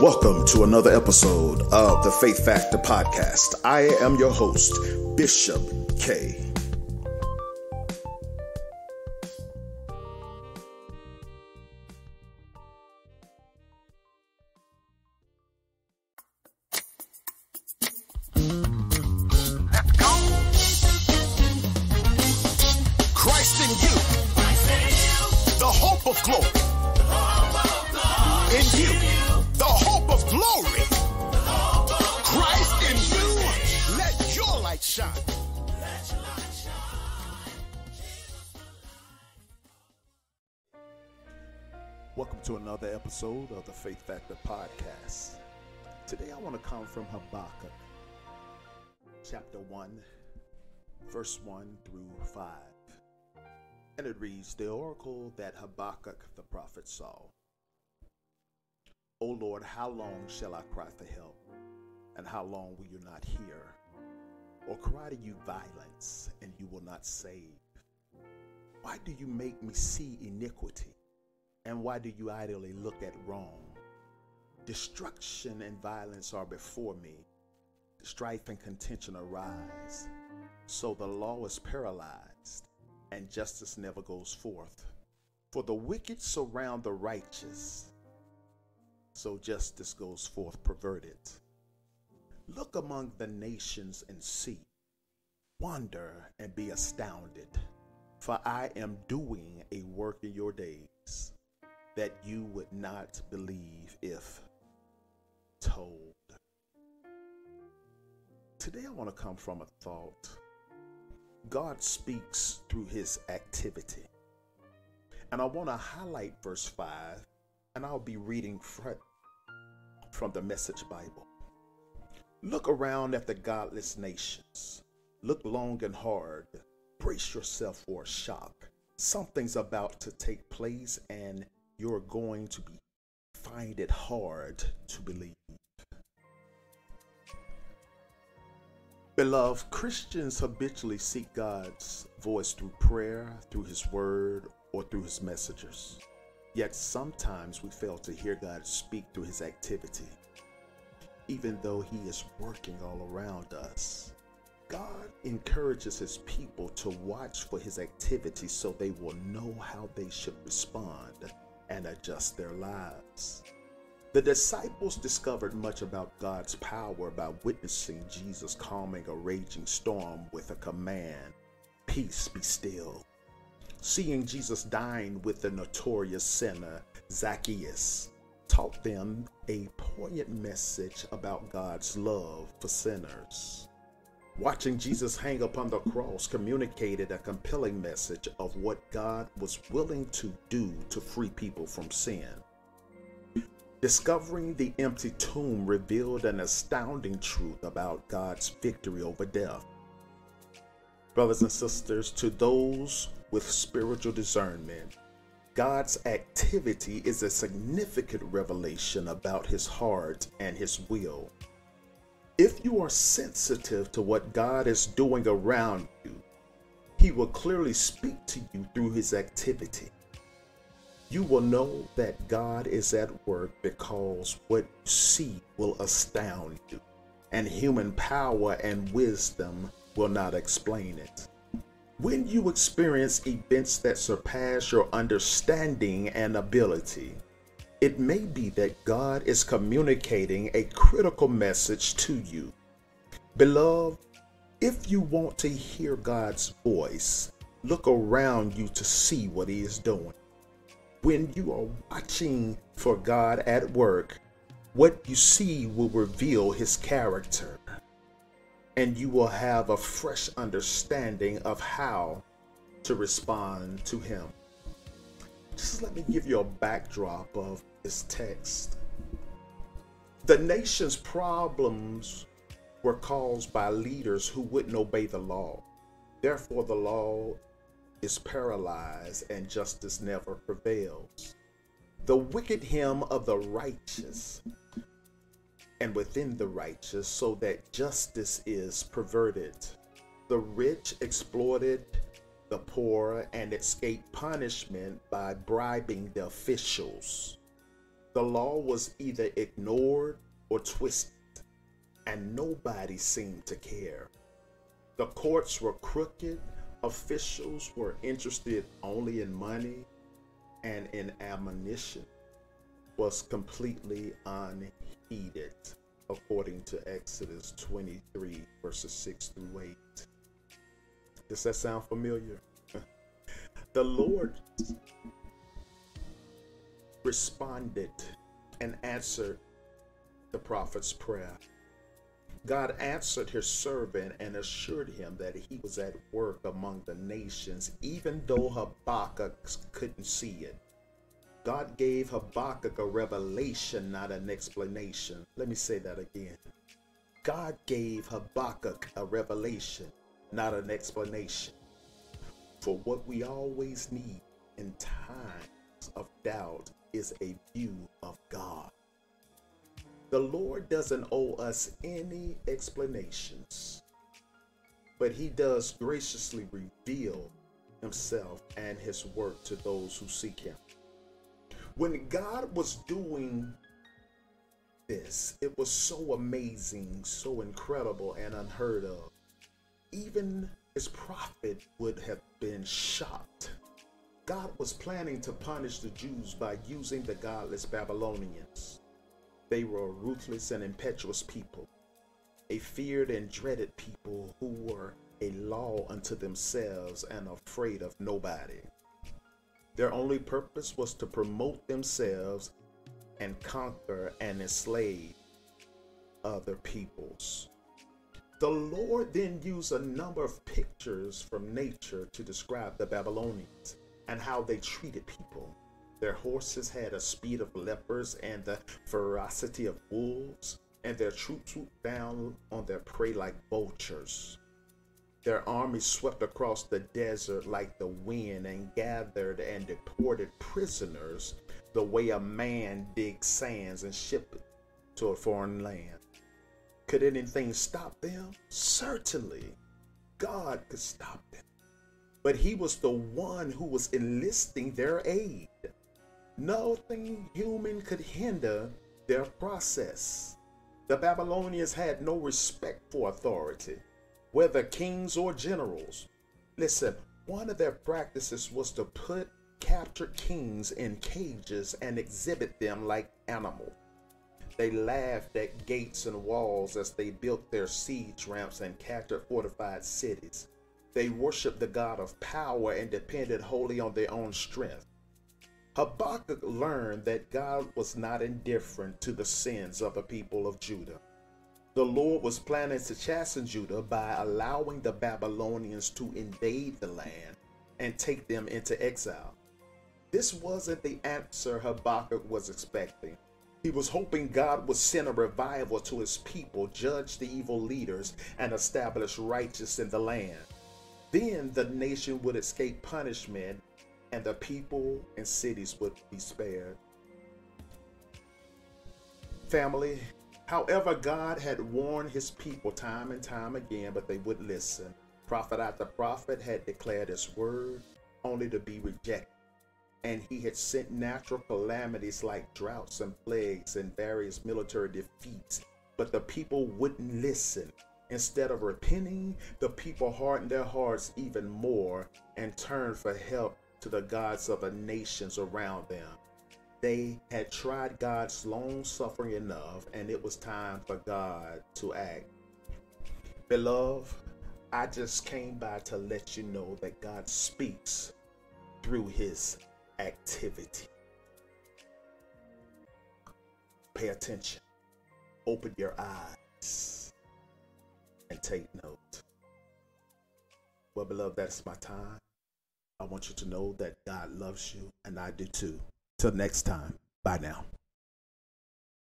Welcome to another episode of the Faith Factor Podcast. I am your host, Bishop K. to another episode of the Faith Factor Podcast. Today I want to come from Habakkuk, chapter 1, verse 1 through 5. And it reads The oracle that Habakkuk the prophet saw. O Lord, how long shall I cry for help? And how long will you not hear? Or cry to you violence, and you will not save? Why do you make me see iniquity? And why do you idly look at wrong? Destruction and violence are before me. Strife and contention arise. So the law is paralyzed, and justice never goes forth. For the wicked surround the righteous, so justice goes forth perverted. Look among the nations and see, wonder and be astounded, for I am doing a work in your days that you would not believe if told. Today I want to come from a thought. God speaks through his activity. And I want to highlight verse 5, and I'll be reading fr- from the Message Bible. Look around at the godless nations. Look long and hard. Brace yourself for a shock. Something's about to take place, and you're going to be find it hard to believe. Beloved, Christians habitually seek God's voice through prayer, through His Word, or through His messengers. Yet sometimes we fail to hear God speak through His activity, even though He is working all around us. God encourages His people to watch for His activity so they will know how they should respond and adjust their lives. The disciples discovered much about God's power by witnessing Jesus calming a raging storm with a command Peace be still. Seeing Jesus dine with the notorious sinner Zacchaeus taught them a poignant message about God's love for sinners. Watching Jesus hang upon the cross communicated a compelling message of what God was willing to do to free people from sin. Discovering the empty tomb revealed an astounding truth about God's victory over death. Brothers and sisters, to those with spiritual discernment, God's activity is a significant revelation about his heart and his will. If you are sensitive to what God is doing around you, he will clearly speak to you through his activity. You will know that God is at work because what you see will astound you, and human power and wisdom will not explain it. When you experience events that surpass your understanding and ability, it may be that God is communicating a critical message to you. Beloved, if you want to hear God's voice, look around you to see what He is doing. When you are watching for God at work, what you see will reveal His character, and you will have a fresh understanding of how to respond to Him. Just let me give you a backdrop of this text. The nation's problems were caused by leaders who wouldn't obey the law. Therefore, the law is paralyzed and justice never prevails. The wicked hymn of the righteous and within the righteous, so that justice is perverted. The rich exploited the poor and escape punishment by bribing the officials. The law was either ignored or twisted, and nobody seemed to care. The courts were crooked, officials were interested only in money, and in ammunition was completely unheeded, according to Exodus 23, verses 6 through 8. Does that sound familiar? the Lord responded and answered the prophet's prayer. God answered his servant and assured him that he was at work among the nations, even though Habakkuk couldn't see it. God gave Habakkuk a revelation, not an explanation. Let me say that again. God gave Habakkuk a revelation, not an explanation. For what we always need in times of doubt is a view of God. The Lord doesn't owe us any explanations, but He does graciously reveal Himself and His work to those who seek Him. When God was doing this, it was so amazing, so incredible, and unheard of. Even his prophet would have been shocked God was planning to punish the Jews by using the godless Babylonians. They were a ruthless and impetuous people, a feared and dreaded people who were a law unto themselves and afraid of nobody. Their only purpose was to promote themselves and conquer and enslave other peoples. The Lord then used a number of pictures from nature to describe the Babylonians and how they treated people. Their horses had a speed of leopards and the ferocity of wolves, and their troops swooped down on their prey like vultures. Their armies swept across the desert like the wind and gathered and deported prisoners the way a man digs sands and ships it to a foreign land. Could anything stop them? Certainly. God could stop them but he was the one who was enlisting their aid. Nothing human could hinder their process. The Babylonians had no respect for authority, whether kings or generals. Listen, one of their practices was to put captured kings in cages and exhibit them like animals. They laughed at gates and walls as they built their siege ramps and captured fortified cities. They worshiped the God of power and depended wholly on their own strength. Habakkuk learned that God was not indifferent to the sins of the people of Judah. The Lord was planning to chasten Judah by allowing the Babylonians to invade the land and take them into exile. This wasn't the answer Habakkuk was expecting. He was hoping God would send a revival to his people, judge the evil leaders, and establish righteousness in the land. Then the nation would escape punishment and the people and cities would be spared. Family, however, God had warned his people time and time again, but they wouldn't listen. Prophet after prophet had declared his word only to be rejected. And he had sent natural calamities like droughts and plagues and various military defeats, but the people wouldn't listen. Instead of repenting, the people hardened their hearts even more and turned for help to the gods of the nations around them. They had tried God's long suffering enough, and it was time for God to act. Beloved, I just came by to let you know that God speaks through his activity. Pay attention, open your eyes and take note. Well, beloved, that's my time. I want you to know that God loves you, and I do too. Till next time, bye now.